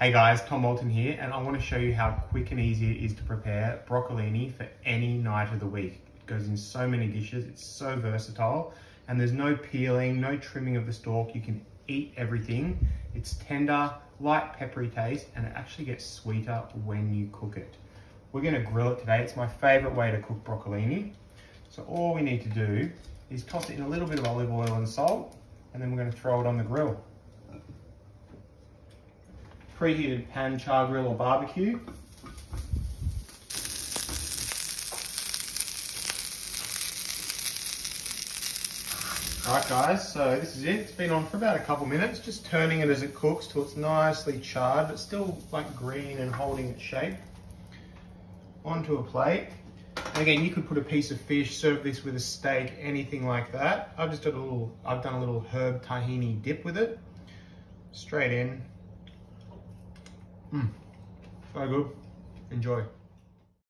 Hey guys, Tom Walton here, and I want to show you how quick and easy it is to prepare broccolini for any night of the week. It goes in so many dishes, it's so versatile, and there's no peeling, no trimming of the stalk. You can eat everything. It's tender, light peppery taste, and it actually gets sweeter when you cook it. We're gonna grill it today. It's my favorite way to cook broccolini. So all we need to do is toss it in a little bit of olive oil and salt, and then we're gonna throw it on the grill preheated pan, char grill or barbecue. Alright guys, so this is it. It's been on for about a couple minutes, just turning it as it cooks till it's nicely charred, but still like green and holding its shape. Onto a plate. And again, you could put a piece of fish, serve this with a steak, anything like that. I've just done a little, I've done a little herb tahini dip with it. Straight in, Mmm, so good. Enjoy.